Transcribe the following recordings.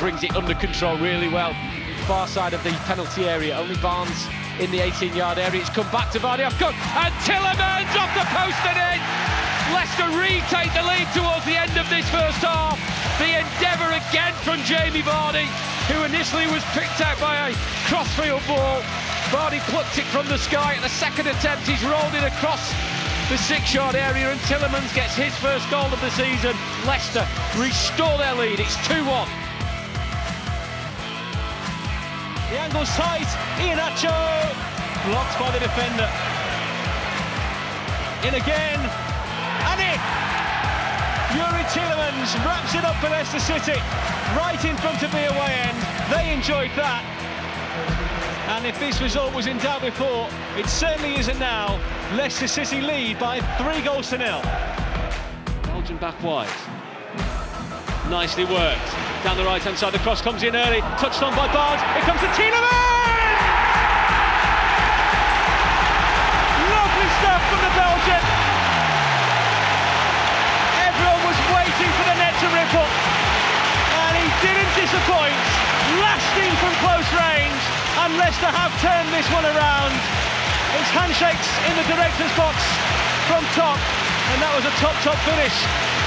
brings it under control really well. Far side of the penalty area, only Barnes in the 18-yard area. It's come back to Vardy off and Tielemans off the post and in. Leicester retake the lead towards the end of this first half. The endeavour again from Jamie Vardy, who initially was picked out by a crossfield ball. Vardy plucked it from the sky at the second attempt. He's rolled it across the six-yard area, and Tielemans gets his first goal of the season. Leicester restore their lead. It's 2-1. The angle's tight. Iheanacho blocked by the defender. In again, and in. Youri Tielemans wraps it up for Leicester City, right in front of the away end. They enjoyed that. And if this result was in doubt before, it certainly isn't now. Leicester City lead by three goals to nil. Belgian back wide. Nicely worked. Down the right hand side, the cross comes in early, touched on by Barnes. It comes to Tielemans! Lovely stuff from the Belgian. Everyone was waiting for the net to ripple. And he didn't disappoint. Lasting from close range. And Leicester have turned this one around. It's handshakes in the director's box from top. And that was a top, top finish.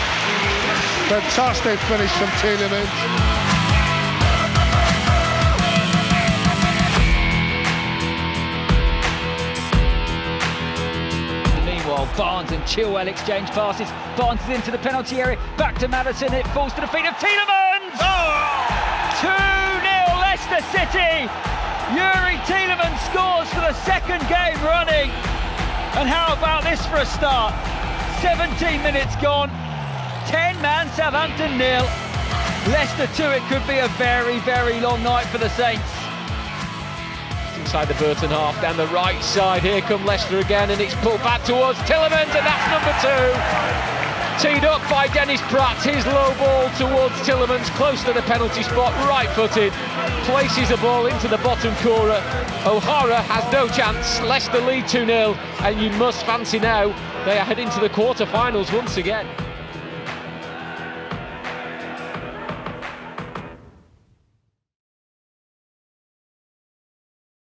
Fantastic finish from Tielemans. Meanwhile, Barnes and Chilwell exchange passes. Barnes is into the penalty area. Back to Maddison. It falls to the feet of Tielemans. Oh! 2 0 Leicester City. Youri Tielemans scores for the second game running. And how about this for a start? 17 minutes gone. 10 man Southampton nil. Leicester 2. It could be a very, very long night for the Saints inside the Burton half, down the right side. Here come Leicester again, and it's pulled back towards Tielemans, and that's number two. Teed up by Dennis Praet, his low ball towards Tielemans, close to the penalty spot, right footed, places the ball into the bottom corner. O'Hara has no chance, Leicester lead 2 0, and you must fancy now they are heading to the quarter finals once again.